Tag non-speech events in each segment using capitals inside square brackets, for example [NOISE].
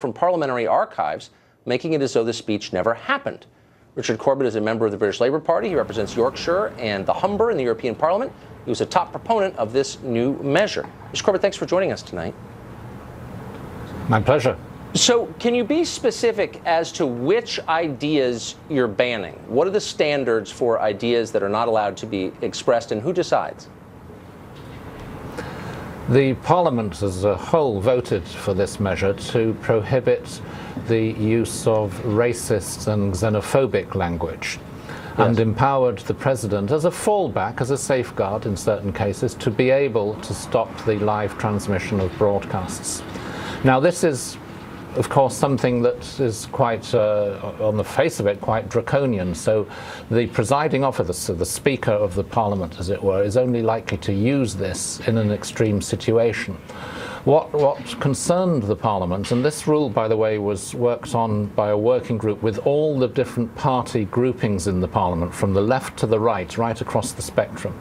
from parliamentary archives, making it as though the speech never happened. Richard Corbett is a member of the British Labour Party. He represents Yorkshire and the Humber in the European Parliament. He was a top proponent of this new measure. Mr. Corbett, thanks for joining us tonight. My pleasure. So, can you be specific as to which ideas you're banning? What are the standards for ideas that are not allowed to be expressed, and who decides? The Parliament as a whole voted for this measure to prohibit the use of racist and xenophobic language yes. and empowered the President as a fallback, as a safeguard in certain cases, to be able to stop the live transmission of broadcasts. Now, this is of course, something that is quite, uh, on the face of it, quite draconian. So the presiding officer, the Speaker of the Parliament, as it were, is only likely to use this in an extreme situation. What, what concerned the Parliament, and this rule, by the way, was worked on by a working group with all the different party groupings in the Parliament, from the left to the right, right across the spectrum.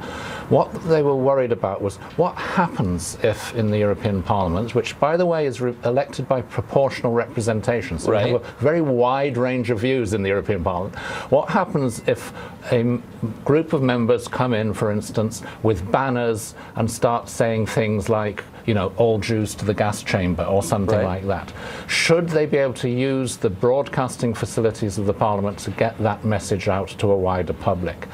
What they were worried about was what happens if in the European Parliament, which, by the way, is elected by proportional representation, so right. we have a very wide range of views in the European Parliament, what happens if a group of members come in, for instance, with banners and start saying things like, you know, all Jews to the gas chamber or something right. like that. Should they be able to use the broadcasting facilities of the Parliament to get that message out to a wider public?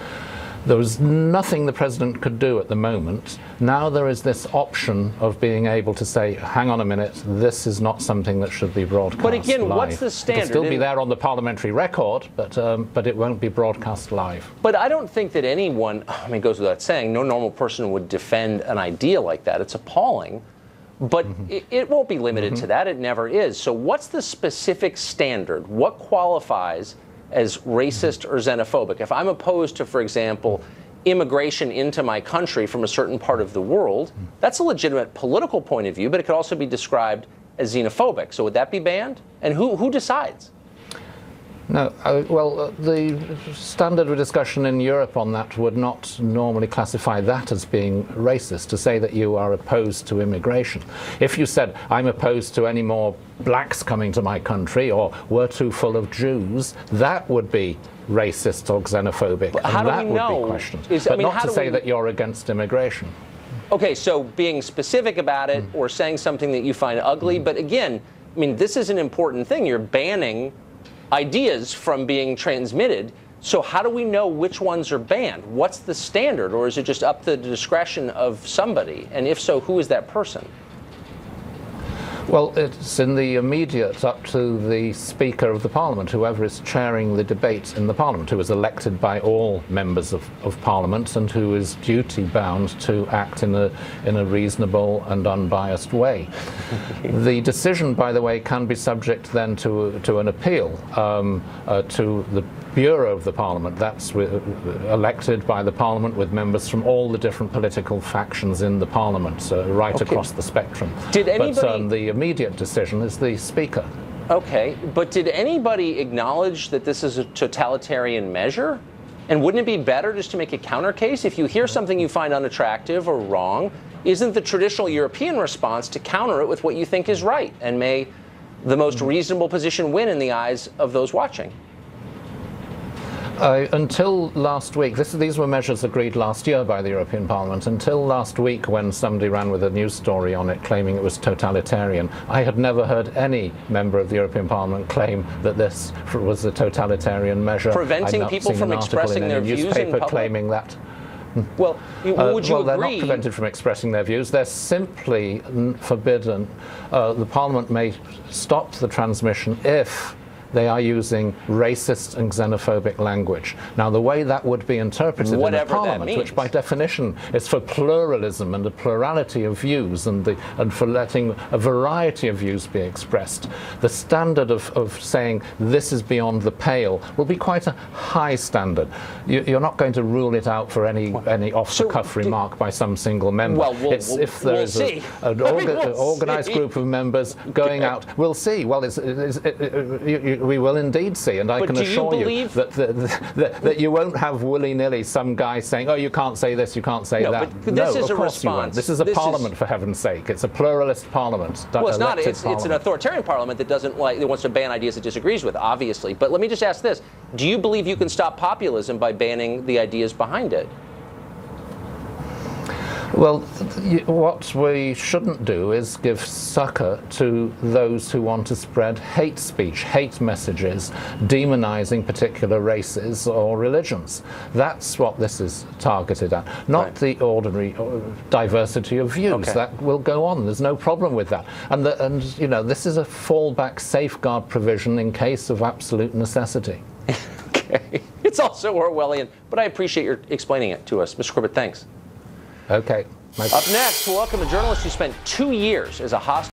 There was nothing the president could do at the moment. Now there is this option of being able to say, hang on a minute, this is not something that should be broadcast. live." But again, live. what's the standard? It'll still be there on the parliamentary record, but, um, but it won't be broadcast live. But I don't think that anyone, [SIGHS] I mean, it goes without saying, no normal person would defend an idea like that. It's appalling. But mm -hmm. it, it, won't be limited mm -hmm. to that. It never is. So, what's the specific standard? What qualifies as racist or xenophobic. If I'm opposed to, for example, immigration into my country from a certain part of the world, that's a legitimate political point of view, but it could also be described as xenophobic. So would that be banned? And who, who decides? No, uh, well, uh, the standard of discussion in Europe on that would not normally classify that as being racist, to say that you are opposed to immigration. If you said, I'm opposed to any more blacks coming to my country, or we're too full of Jews, that would be racist or xenophobic, but and that would be questioned. Is, but I mean, not to say we... that you're against immigration. Okay, so being specific about it mm. or saying something that you find ugly, mm. but again, I mean, this is an important thing. You're banning ideas from being transmitted. So how do we know which ones are banned? What's the standard, or is it just up to the discretion of somebody? And if so, who is that person? Well, it's in the immediate up to the Speaker of the Parliament, whoever is chairing the debate in the Parliament, who is elected by all members of, of Parliament and who is duty bound to act in a, in a reasonable and unbiased way. [LAUGHS] the decision, by the way, can be subject then to, to an appeal um, uh, to the Bureau of the Parliament. That's elected by the Parliament with members from all the different political factions in the Parliament, uh, right okay. across the spectrum. Did anybody... But um, the immediate decision is the Speaker. Okay, but did anybody acknowledge that this is a totalitarian measure? And wouldn't it be better just to make a counter case? If you hear something you find unattractive or wrong, isn't the traditional European response to counter it with what you think is right? And may the most reasonable position win in the eyes of those watching? Uh, until last week, this, these were measures agreed last year by the European Parliament. Until last week, when somebody ran with a news story on it claiming it was totalitarian, I had never heard any member of the European Parliament claim that this was a totalitarian measure. Preventing people from expressing their views in public? claiming that. Well, uh, would you well, agree? they're not prevented from expressing their views. They're simply forbidden. Uh, the Parliament may stop the transmission if they are using racist and xenophobic language. Now, the way that would be interpreted Whatever in the Parliament, which by definition is for pluralism and a plurality of views and, the, and for letting a variety of views be expressed, the standard of, of saying this is beyond the pale will be quite a high standard. You, are not going to rule it out for any, any off-the-cuff so remark by some single member. Well, we'll, it's, if there we'll is a, an [LAUGHS] orga we'll organized see. group of members going out, we'll see. Well, it's, it's, it, you, we will indeed see, and I But can you assure you, believe- that, that, that, that you won't have willy-nilly some guy saying, "Oh, you can't say this, you can't say No, that." but this no, is of a course you won't. response. This is a This is- parliament, for heaven's sake. It's a pluralist parliament. Well, it's not. It's, it's an authoritarian parliament that doesn't like that wants to ban ideas it disagrees with, obviously. But let me just ask this: Do you believe you can stop populism by banning the ideas behind it? Well, what we shouldn't do is give succor to those who want to spread hate speech, hate messages, demonizing particular races or religions. That's what this is targeted at, not Right. the ordinary uh, diversity of views. Okay. That will go on. There's no problem with that. And, the, and you know, this is a fallback safeguard provision in case of absolute necessity. [LAUGHS] Okay. It's also Orwellian, but I appreciate your explaining it to us, Mr. Corbett. Thanks. Okay. Up next, we'll welcome a journalist who spent two years as a hostage.